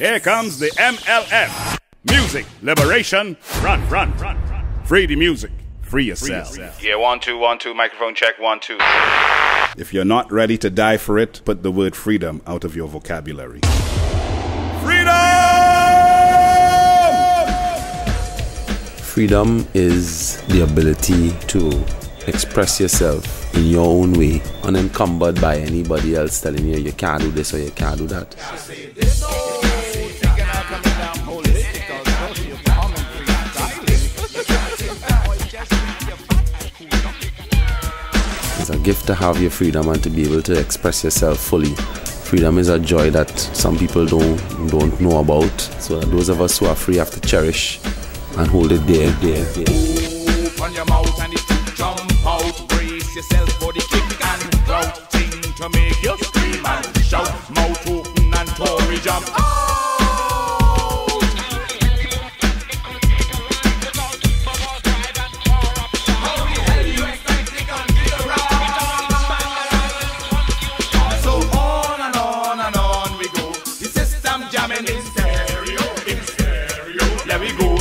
Here comes the MLF. Music Liberation Run, run, run, front. Free the music. Free yourself. Yeah, one, two, one, two. Microphone check, one, two. If you're not ready to die for it, put the word freedom out of your vocabulary. Freedom! Freedom is the ability to express yourself in your own way, unencumbered by anybody else telling you you can't do this or you can't do that. Gift to have your freedom and to be able to express yourself fully. Freedom is a joy that some people don't don't know about. So those of us who are free have to cherish and hold it dear, dear, dear.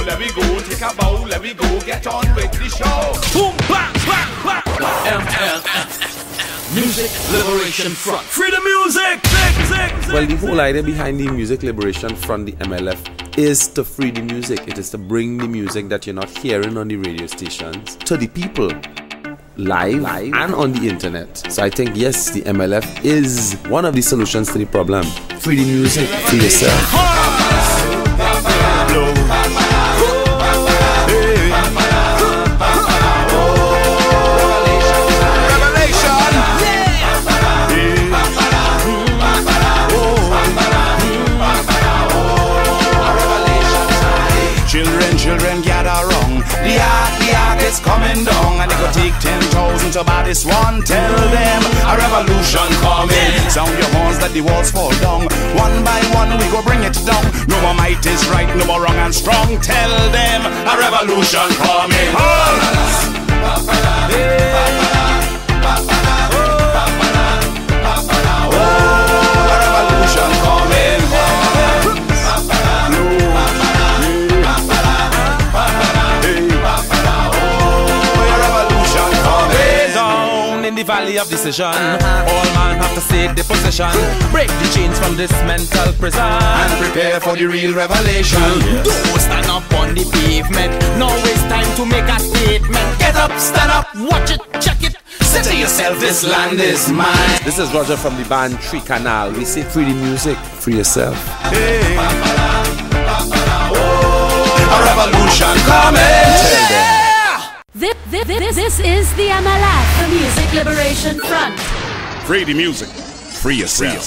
Let we go, let we go, take a bow, let we go, get on with the show. Boom, bang, bang, bang. MLF. Music Liberation Front. Free the music! Zig, zig, zig. Well, the whole idea behind the Music Liberation Front, the MLF, is to free the music. It is to bring the music that you're not hearing on the radio stations to the people. Live, Live, and on the internet. So I think yes, the MLF is one of the solutions to the problem. Free the music, free yourself. The ark, the ark is coming down, and it go take ten thousand to buy this one. Tell them a revolution coming. Sound your horns that the walls fall down. One by one we go bring it down. No more might is right, no more wrong and strong. Tell them a revolution coming. A the valley of decision. All man have to take the possession, break the chains from this mental prison, and prepare for the real revelation. Don't stand up on the pavement. Now it's time to make a statement. Get up, stand up, watch it, check it. Say to yourself, this land is mine. This is Roger from the band 3canal. We say free the music, free yourself. A This, this, this, this is the MLF, the Music Liberation Front. Free the music. Free yourself.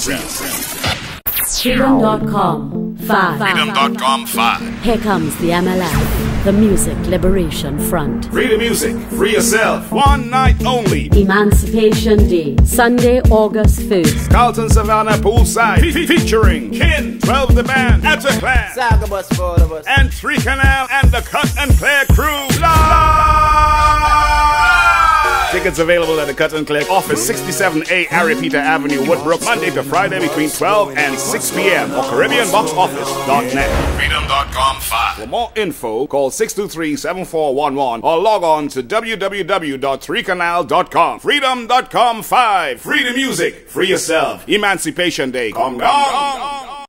Freedom.com. Five. Freedom.com 5. Here comes the MLF, the Music Liberation Front. Free the music. Free yourself. One night only. Emancipation Day, Sunday, August 1st. Carlton Savannah Poolside. Fe- fe- featuring Kin, 12 the Band, Etta Clan, Saga bus of us. and Three Canal and the Cut and Clear Crew. Live! Tickets available at the Cut and Clear office 67A Ariapita Avenue, Woodbrook, Monday to Friday between 12 and 6 p.m. or CaribbeanBoxOffice.net. Freedom.com 5. For more info, call 623-7411 or log on to www.3canal.com. Freedom.com 5. Free the music. Free yourself. Emancipation Day. Come down.